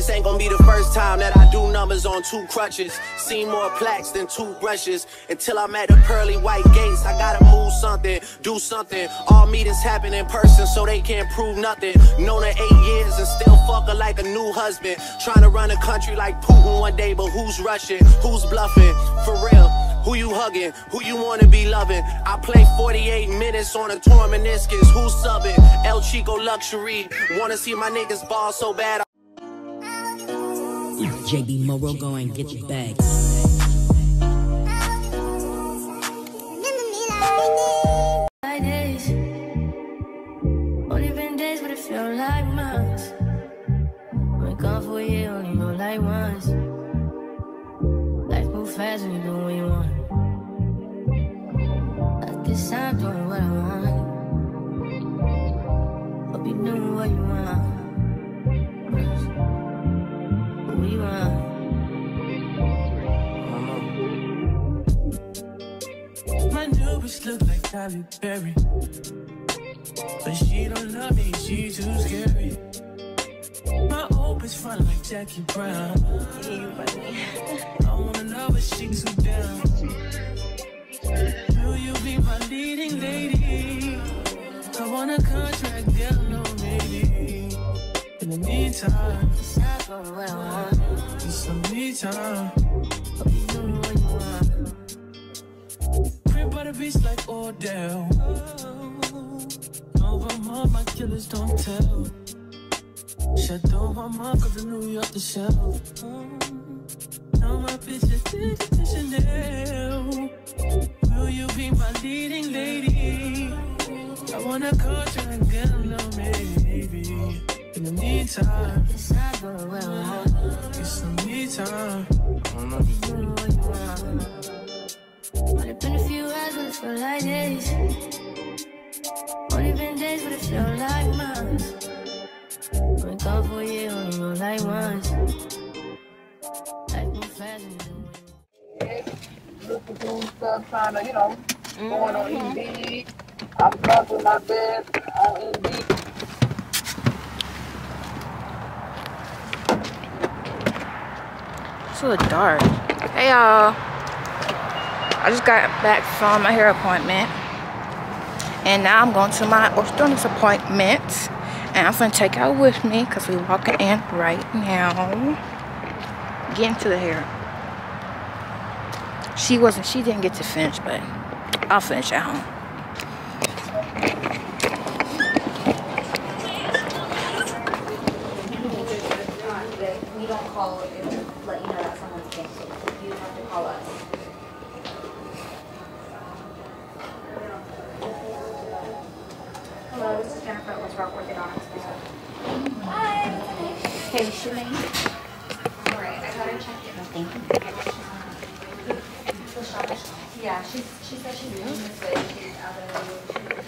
This ain't gonna be the first time that I do numbers on two crutches. Seen more plaques than two brushes. Until I'm at the pearly white gates, I gotta move something, do something. All meetings happen in person, so they can't prove nothing. Known her eight years and still fuck her like a new husband. Trying to run a country like Putin one day, but who's rushing? Who's bluffing? For real. Who you hugging? Who you wanna be loving? I play 48 minutes on a torn meniscus. Who's subbing? El Chico Luxury. Wanna see my niggas ball so bad. JB Moro, go and get your bag. Only been days, but it feel like months. Been gone for a year, only know like once. Life move fast when you do what you want. At this time, doing what I want. Hope you doing what you want. Bitch look like Halle Berry. But she don't love me, she too scary. My old bitch front like Jackie Brown. I wanna love her, she too down. Will you be my leading lady? I want a contract, girl, no maybe. In the meantime, Stop doing what I want. need some me time. By the beach like Odell. Over my, my killers don't tell. Shut over my cause the New York the shelf. Now my bitch is to Chanel. Will you be my leading lady? I wanna coach you a contract, girl, no maybe. In the meantime, Stop doing what I want. get some me time. doing what you. Only been a few hours, but it feel like days. Only been days, but it feel like months. Been gone for a year, only know like once. Life move fast and you looking through stuff, trying to, you know, going on Indeed. I'm fucking my best on Indeed. Little dark. Hey y'all. I just got back from my hair appointment. And now I'm going to my orthodontist appointment. And I'm gonna take y'all with me because we're walking in right now. Getting to the hair. She wasn't, she didn't get to finish, but I'll finish at home. We don't call and let you know that someone's canceled. You have to call us. Hey, what's your name? Alright, I got her checked in. Thank you. Yeah, she's, she said she's doing this way. She's out of.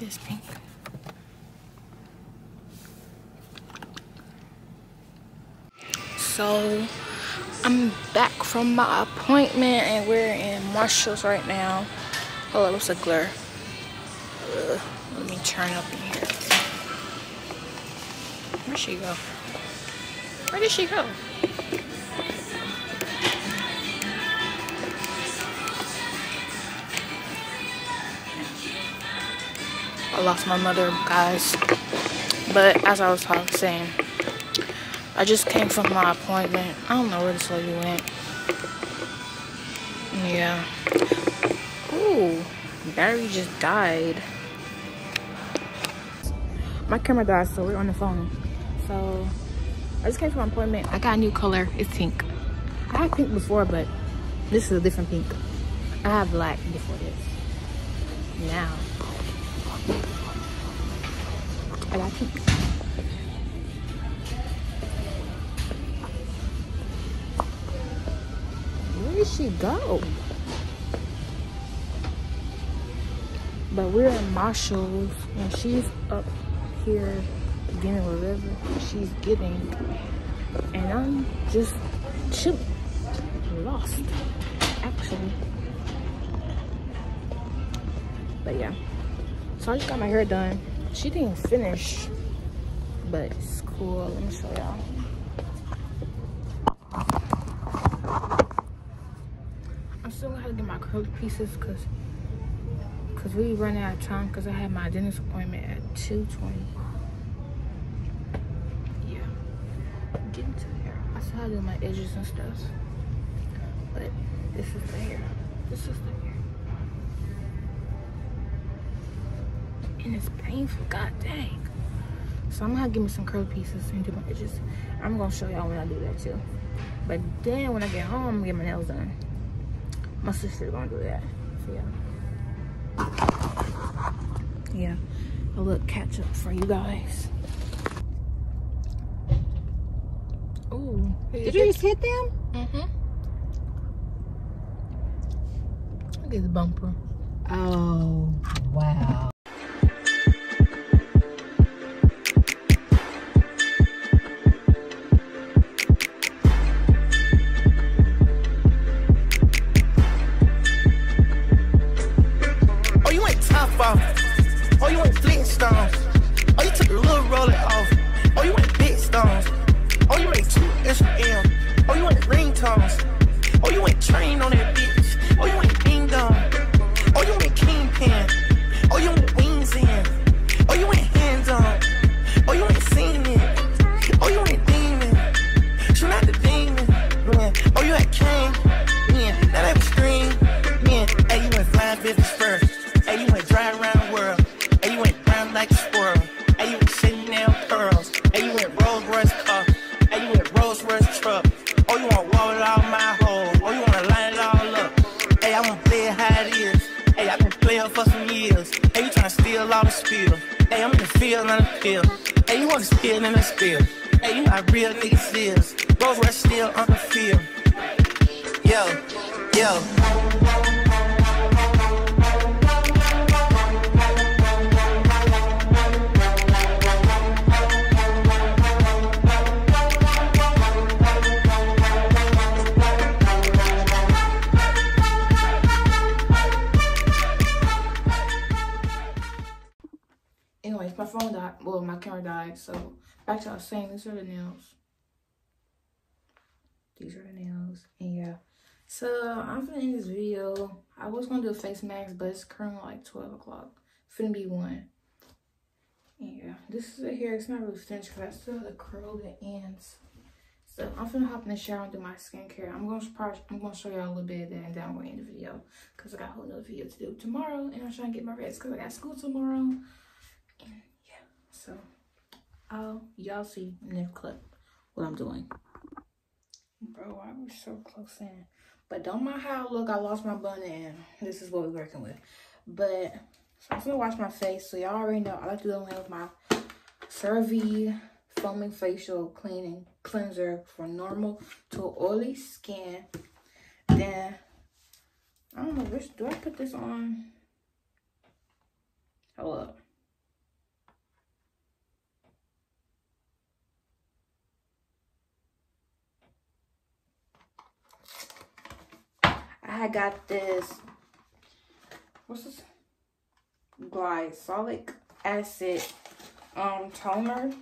This pink. So, I'm back from my appointment and we're in Marshalls right now. Hold on, what's a glare? Ugh, let me turn up in here. Where'd she go? Where did she go? I lost my mother, guys. But as I was talking, saying, I just came from my appointment. I don't know where this lady went. Yeah. Ooh, battery just died. My camera died, so we're on the phone. So I just came from an appointment. I got a new color. It's pink. I had pink before, but this is a different pink. I have black before this. Now I pink. did she go? But we're in Marshalls and she's up here getting whatever she's getting. And I'm just chilling. Lost, actually. But yeah. So I just got my hair done. She didn't finish, but it's cool. Let me show y'all. I'm still gonna have to get my curly pieces because because we running out of time because I had my dentist appointment at 2.20. Yeah. Getting to the hair. I still have to do my edges and stuff. But this is the hair. This is the hair. And it's painful, god dang. So I'm gonna give me some curly pieces and do my edges. I'm gonna show y'all when I do that too. But then when I get home, I'm gonna get my nails done. My sister's gonna do that. So yeah. Yeah, a little catch up for you guys. Ooh. Did you just hit them? Mm-hmm. Look at the bumper. Oh, wow. Oh, you went Flintstones. Oh, you took a little roller off. Camera died. So back to what I was saying. These are the nails. These are the nails. And yeah. So I'm gonna end this video. I was gonna do a face mask, but it's currently like 12 o'clock. Finna be one. Yeah, this is the hair. It's not really finished because I still have to curl the ends. So I'm finna hop in the shower and do my skincare. I'm gonna I'm gonna show y'all a little bit of that and then gonna end the video because I got a whole nother video to do tomorrow and I'm trying to get my rest because I got school tomorrow. And so I'll y'all see next clip what I'm doing. Bro, I was so close in. But don't mind how I look. I lost my bun and this is what we're working with. But so I'm gonna wash my face. So y'all already know I like to go in with my CeraVe foaming facial cleaning cleanser for normal to oily skin. Then I don't know which do I put this on? Hold up. I got this. What's this? Glycolic acid um toner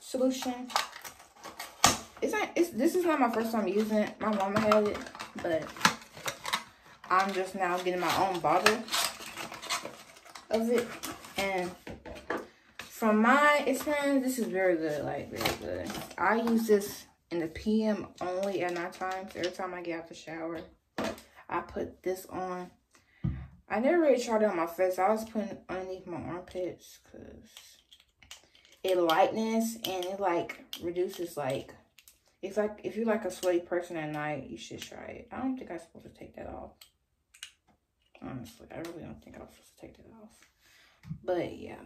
solution. It's not. It's this is not my first time using it. My mama had it, but I'm just now getting my own bottle of it. And from my experience, this is very good. Like very good. I use this in the PM only at night times. Every time I get out the shower, I put this on. I never really tried it on my face. I was putting underneath my armpits because it lightness and it like reduces like it's like if you're like a sweaty person at night, you should try it. I don't think I'm supposed to take that off. Honestly, I really don't think I was supposed to take that off. But yeah,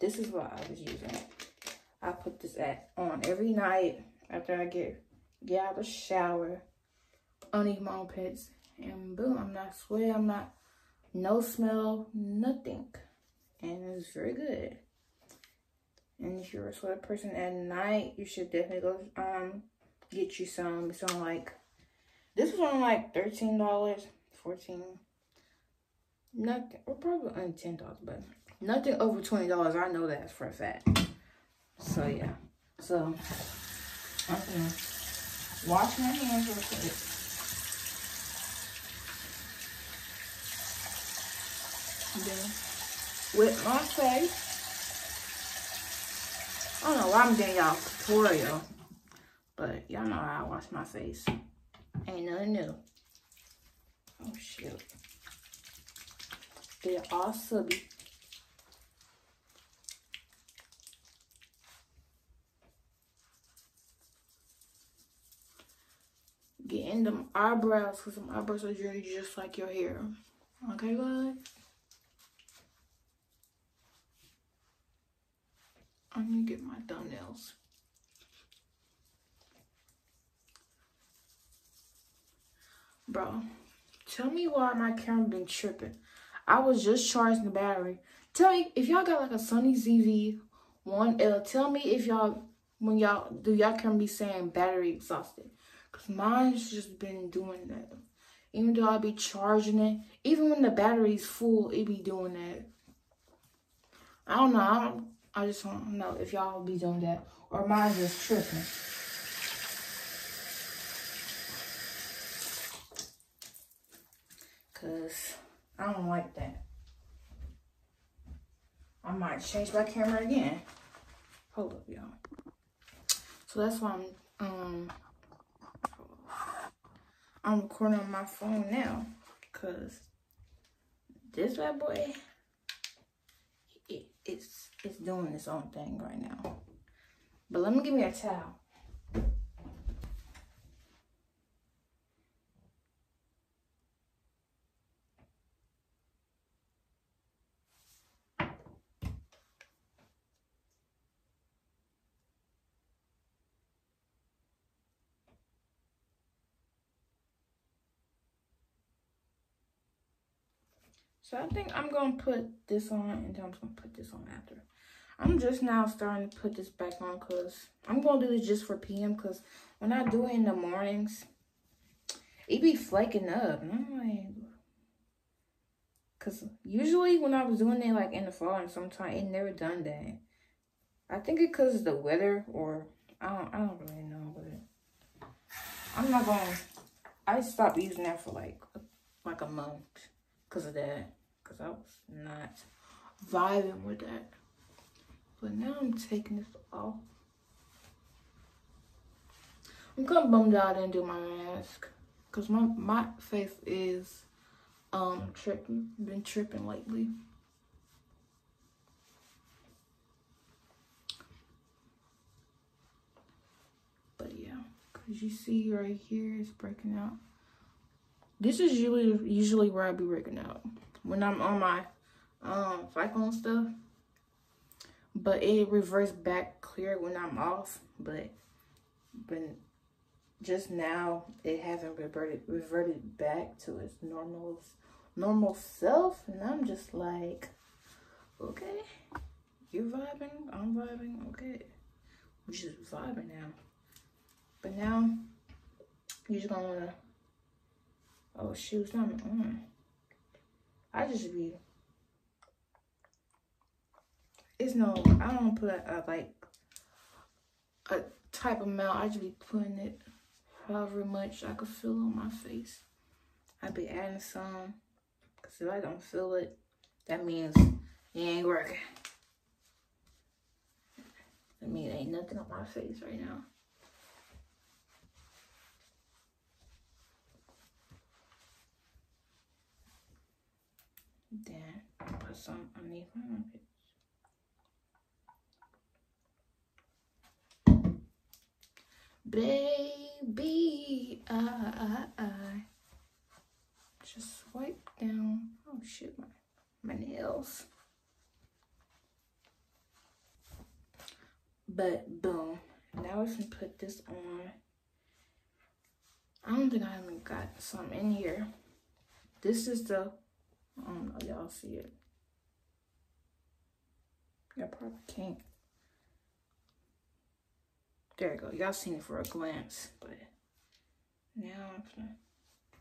this is what I was using. I put this at on every night after I get get out of the shower don't eat my own pets. And boom, I'm not sweaty. I'm not no smell, nothing. And it's very good. And if you're a sweat person at night, you should definitely go um get you some. It's on like this was on like thirteen dollars, fourteen. Nothing, or probably only ten dollars, but nothing over twenty dollars. I know that for a fact. So yeah, so I'm gonna wash my hands real quick. With my face. I don't know why I'm getting y'all tutorial, but y'all know how I wash my face. Ain't nothing new. Oh shoot. They're all subby. Getting them eyebrows, because some eyebrows are really just like your hair. Okay, guys? I'm gonna get my thumbnails. Bro, tell me why my camera been tripping. I was just charging the battery. Tell me if y'all got like a Sony ZV 1L. Uh, tell me if y'all, when y'all, do y'all camera be saying battery exhausted? Because mine's just been doing that. Even though I be charging it, even when the battery's full, it be doing that. I don't know. I, don't, I just don't know if y'all be doing that or mine just tripping. Cause I don't like that. I might change my camera again. Hold up, y'all. So that's why I'm um I'm recording on my phone now. Cause this bad boy it, it's it's doing its own thing right now. But let me give me a towel. So I think I'm going to put this on and then I'm going to put this on after. I'm just now starting to put this back on because I'm going to do this just for PM because when I do it in the mornings, it be flaking up. And I'm like, because usually when I was doing it like in the fall and sometimes it never done that. I think it because the weather or I don't, I don't really know, but I'm not going to, I stopped using that for like, like a month because of that because I was not vibing with that. But now I'm taking this off. I'm kind of bummed out I didn't do my mask because my, my face is um tripping, been tripping lately. But yeah, because you see right here, it's breaking out. This is usually usually where I be breaking out when I'm on my um cyclone stuff. But it reverts back clear when I'm off. But but just now it hasn't reverted reverted back to its normal normal self. And I'm just like, okay, you're vibing, I'm vibing, okay. We're just vibing now. But now you're just gonna wanna oh shoot, something on. I just be, it's no, I don't put a, like a type amount. I just be putting it however much I could feel on my face. I be adding some, cause if I don't feel it, that means it ain't working. That means ain't nothing on my face right now. Then underneath my armpits. Baby, I, I, I just wipe down. Oh shoot, my, my nails. But boom, now we can put this on. I don't think I even got some in here. This is the, I don't know, y'all see it. Y'all probably can't. There you go. Y'all seen it for a glance, but now I'm gonna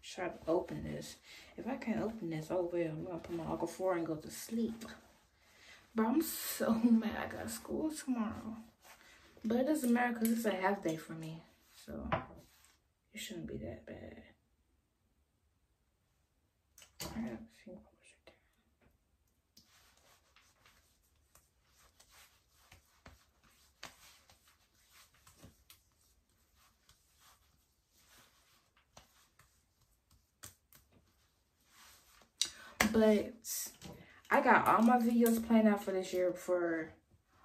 try to open this. If I can't open this, oh well, I'm gonna put my Uncle 4 and go to sleep. But I'm so mad I got school tomorrow. But it doesn't matter because it's a half day for me. So it shouldn't be that bad. I few hours right there. But I got all my videos planned out for this year for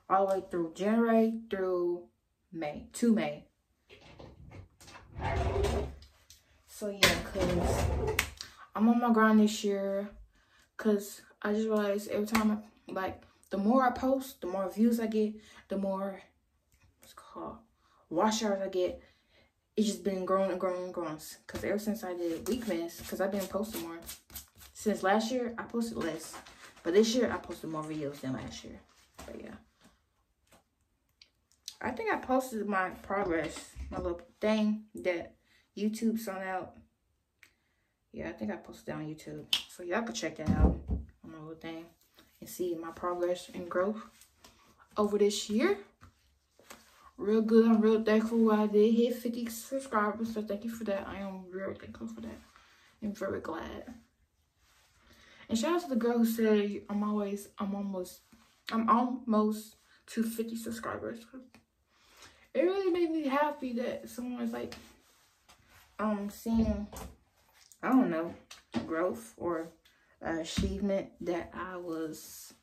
all the way through January through May, to May. So yeah, cause I'm on my grind this year. Cause I just realized every time I like the more I post, the more views I get, the more what's called watch hours I get. It's just been growing and growing and growing. Cause ever since I did Weekmas, cause I've been posting more. Since last year, I posted less. But this year, I posted more videos than last year. But yeah. I think I posted my progress, my little thing that YouTube sent out. Yeah, I think I posted that on YouTube. So y'all can check that out on my little thing and see my progress and growth over this year. Real good. I'm real thankful I did hit 50 subscribers. So thank you for that. I am real thankful for that. I'm very glad. And shout out to the girl who said I'm always, I'm almost, I'm almost to 50 subscribers. It really made me happy that someone was like, um, seeing, I don't know, growth or achievement that I was,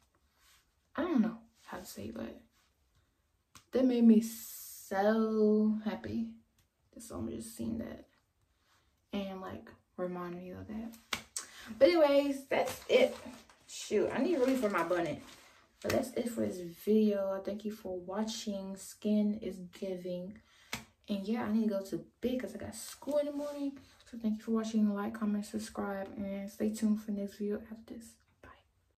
I don't know how to say, but that made me so happy that someone just seen that and like reminded me of that. But anyways, that's it. Shoot, I need room for my bonnet. But that's it for this video. Thank you for watching. Skin is giving. And yeah, I need to go to bed because I got school in the morning. So thank you for watching. Like, comment, subscribe, and stay tuned for next video after this.